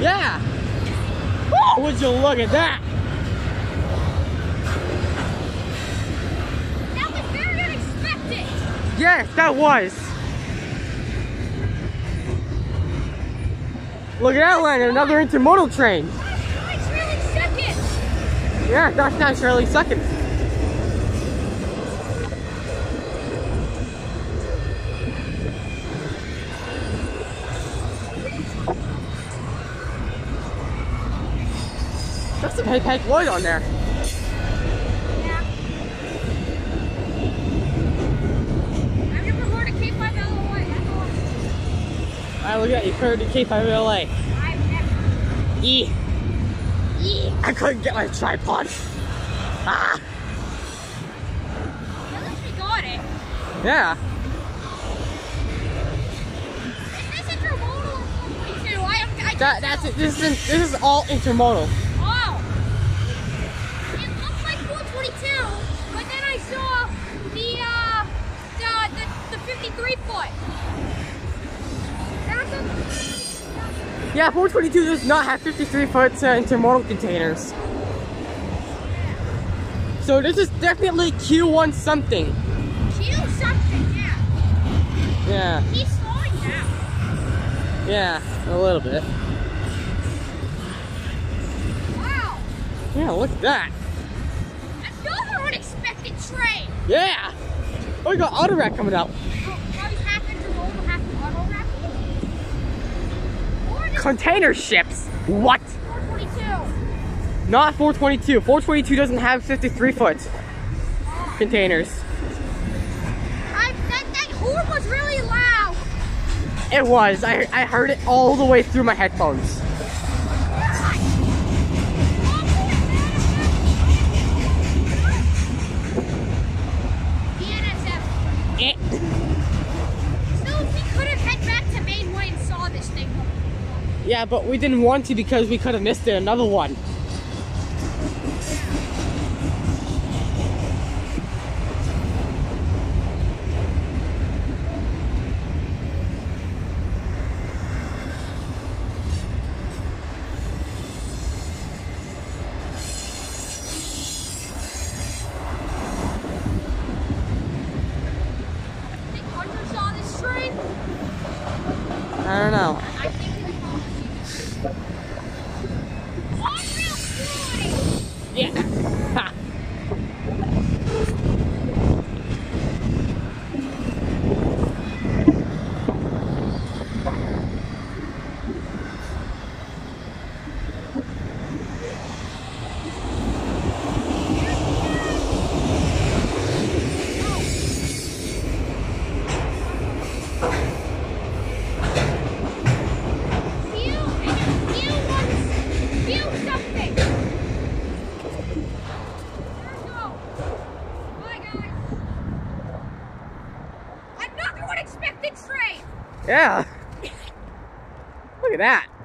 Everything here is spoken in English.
Yeah. Woo, would you look at that? That was very unexpected. Yes, that was. Look at that line! another intermodal train. That's Shirley Yeah, that's not Shirley second. I've never heard of K5LA. That's look at. You heard the K5LA. I've never. E. Yeah. I couldn't get my tripod. Ah. At least we got it. Yeah. Is this intermodal or 422? I. I That, that's it. This is this is all intermodal. Saw the uh the the, the 53 foot. Yeah, 422 does not have 53 foot uh, intermodal containers. So this is definitely Q1 something. Q something, yeah. Yeah, He's slowing down. yeah, a little bit. Wow. Yeah, look at that. Train. Yeah. Oh, we got auto rack coming out. Probably half intermodal, half auto rack. Or this Container ships. What? 422. Not 422. 422 doesn't have 53 foot containers. I, that, that horn was really loud. It was. I, I heard it all the way through my headphones. Yeah, but we didn't want to because we could have missed it another one. Think Hunter saw this train? I don't know. I think he saw it. Unreal quality. Yeah. Ha. Feel, feel one, feel something. There we go. Bye, guys. Another unexpected train. Yeah. Look at that.